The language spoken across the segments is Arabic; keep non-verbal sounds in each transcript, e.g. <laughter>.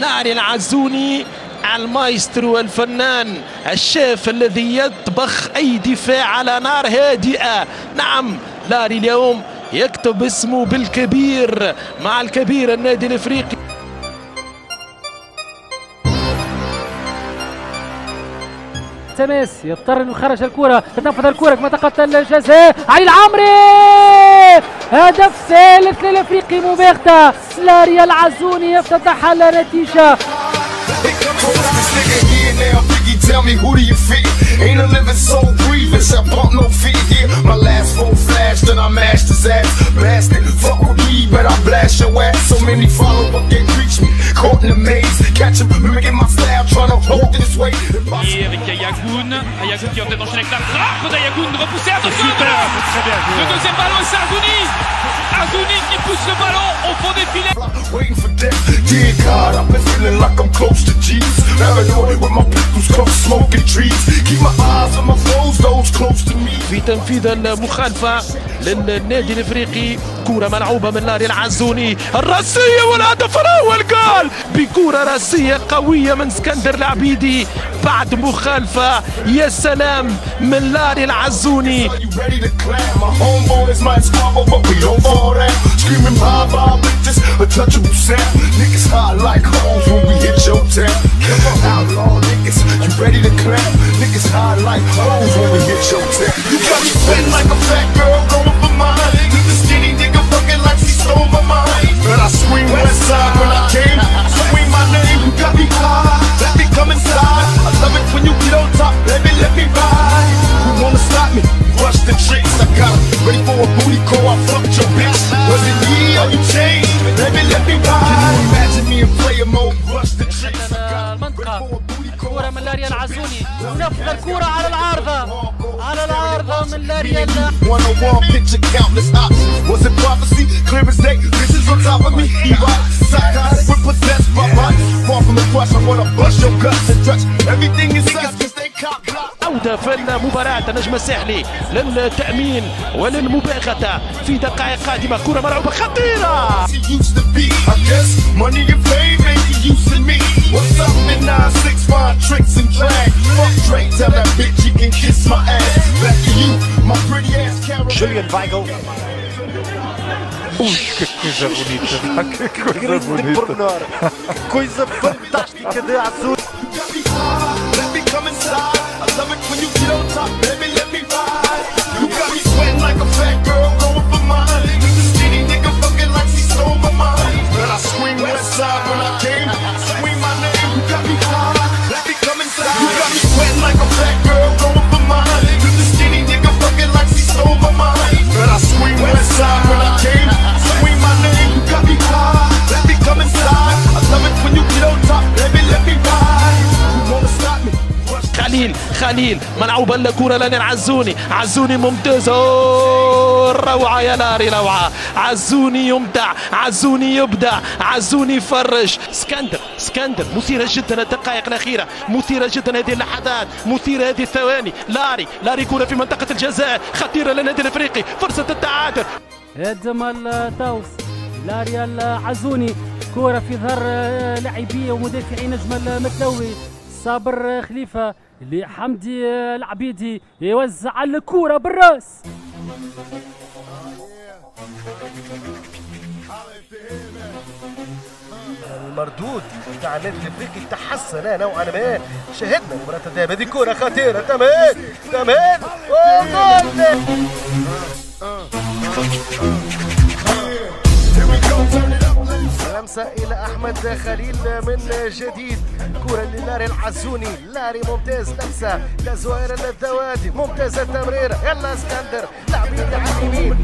لاري العزوني المايسترو الفنان الشيف الذي يطبخ أي دفاع على نار هادئة. نعم لاري اليوم يكتب اسمه بالكبير مع الكبير النادي الإفريقي. التماس يضطر إنه يخرج الكرة تنفذ الكرة كما تقتل الجزاء. علي العمري هدف ثالث للإفريقي مباغتة. لاريا العزوني يفتتح على نتيجة. In the maze, catch him, mimicking my style, trying to hold this way. Et avec Ayagoun, Ayagoun qui est en train d'enchaîner avec la frappe d'Ayagoun repoussé, attention Le deuxième ballon c'est Azouni Azouni qui pousse le ballon au fond des filets Waiting for death, dear God, I've been feeling like I'm close to Jesus. Paranoid with my pistols, close smoking trees. Keep my eyes on my foes, those close to. في تنفيذ المخالفة للنادي الإفريقي. كرة ملعوبة من لاري العزوني. الراسية والهدف الأول جول بكرة راسية قوية من اسكندر العبيدي. بعد مخالفة يا سلام من لاري العزوني. Niggas. You ready to clap? Niggas hot like hoes when we hit your town. You got me sweating like a fat girl going for mine. Leave the skinny nigga fucking like she stole my mind. But I scream west side when I came. Scream my name, you got me high. Let me come inside. I love it when you get on top, baby, let me ride. And touch everything inside. Cause they cop block. عودة في المباراة النجم الساحلي للتأمين وللمباغتة في دقائق قادمة. كرة ملعوبة خطيرة. It to be, I guess, money and fame ain't the use in me. What's up in 9-6, find tricks and drag. Fuck Drake, tell that bitch he can kiss my ass. Back to you, my pretty ass Carol. Julian Weigl. Ui, que coisa bonita, pá, que coisa <laughs> Grande bonita. pormenor. Coisa fantástica de azul. got me high, let me come inside. I love it when you get on top, خليل خليل ملعوبة الكرة لنا عزوني عزوني ممتاز روعة يا لاري روعة. عزوني يمتع. عزوني يبدع. عزوني يفرج اسكندر اسكندر مثيرة جدا الدقائق الأخيرة. مثيرة جدا هذه اللحظات. مثيرة هذه الثواني. لاري لاري كرة في منطقة الجزاء. خطيرة للنادي الأفريقي. فرصة التعادل. هدم الدوس لاريا العزوني كرة في ظهر آه، لاعبي ومدافعي نجم المتلوي. صابر خليفة لحمدي العبيدي يوزع الكرة بالراس. المردود تاع النادي الافريقي تحسن نوعا ما. شاهدنا مباراة الذهاب هذه كرة خطيرة تمام تمام. وجول لمسة إلى أحمد خليل من جديد. كرة للاري العزوني. لاري ممتاز لمسة. لزهير الذوادي ممتازة التمريرة يلا اسكندر. لعبيدي على اليمين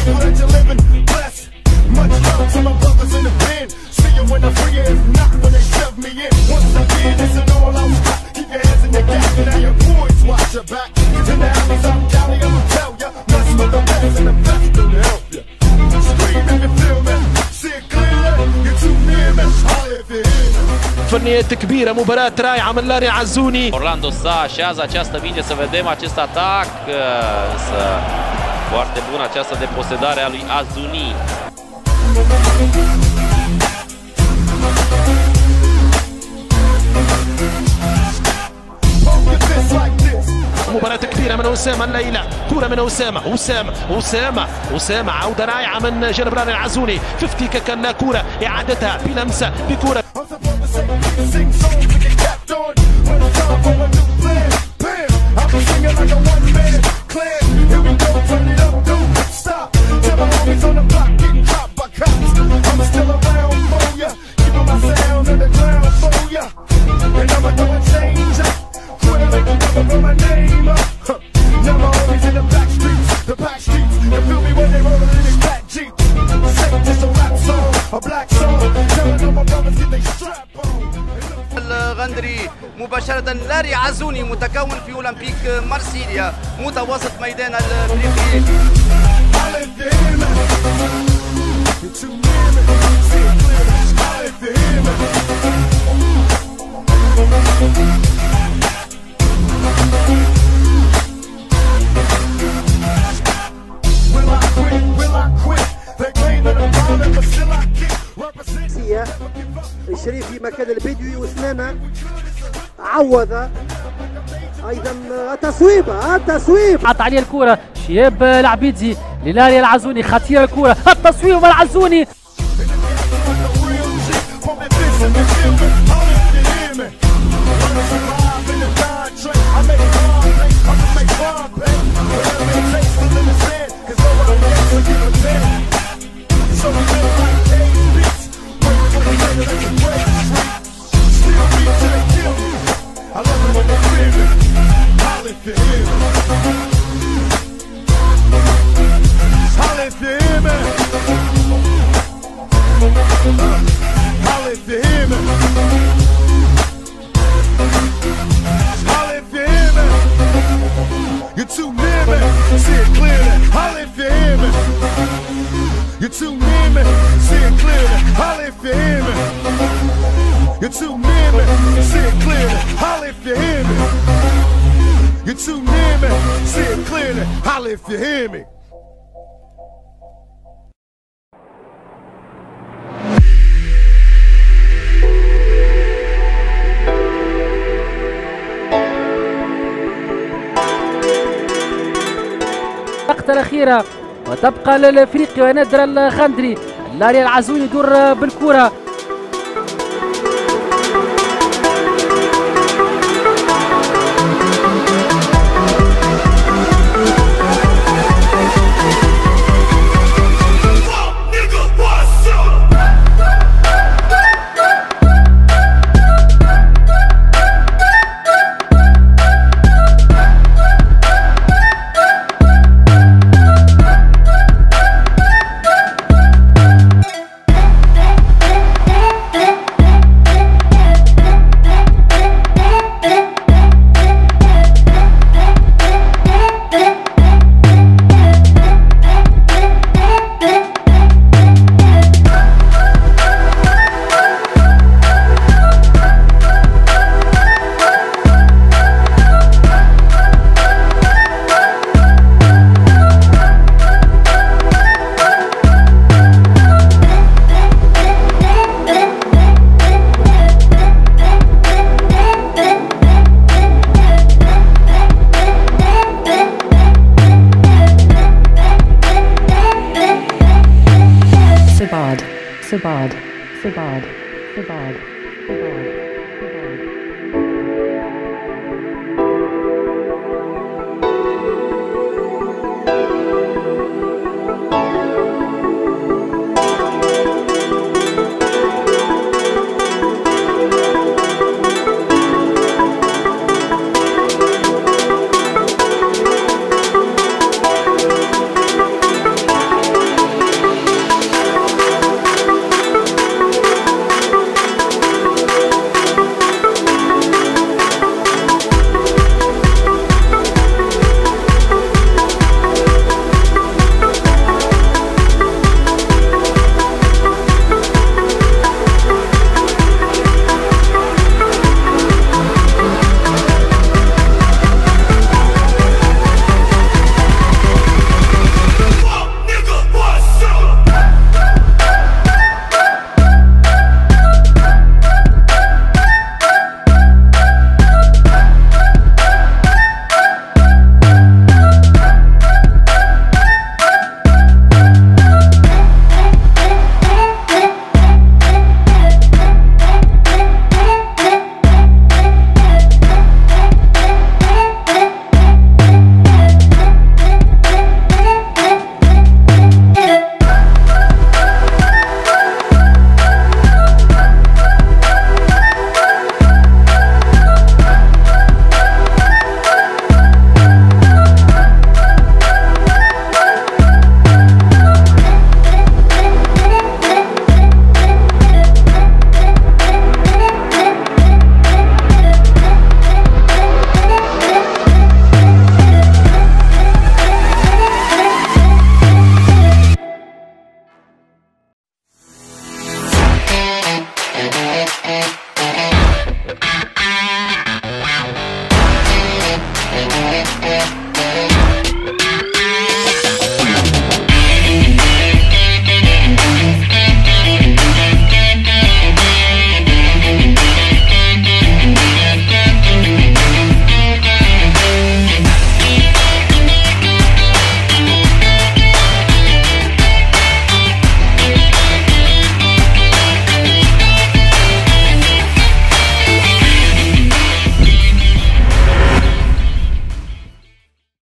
giving but we thankful that you're living blessed. Much love to my brothers in the pen. See you when I free you, if not when they shove me in. Once I did, it's an all out stop. Keep your hands in your gap, and now your boys watch your back. In the alleys, I'm down, I'ma tell ya. Mess with the best and the best don't help ya. Scream if you feel me, see it clearly. You're too near me, holler if you hear me. فنيات كبيرة مباراة رائعة من لاري عزوني Orlando Sa așează această minge să vedem acest atac. Însă foarte bună această deposedare a lui Azuni. مباراة كبيرة من أسامة. الليلة كرة من أسامة أسامة أسامة أسامة عودة رائعة من جانب راني العزوني في افتكاك كرة إعادتها بلمسة بكرة violent, but still I kick. Represent. السياسية الشريفي مكان البدوي وسنانة عوض أيضا التصويبه التصويب حط عليه الكرة شياب العبيدي للاريا العزوني خطيرة الكرة. التصويب العزوني. Too near me. See it clearly. Holla if you hear me. You're too near me. See it clearly. Holla if you hear me. You're too near me. See it clearly. Holla if you hear me. الأخيرة وتبقى للفريق ونادر الخندري. لاريا العزوني يدور بالكرة. Sabad, Sabad, Sabad, Sabad.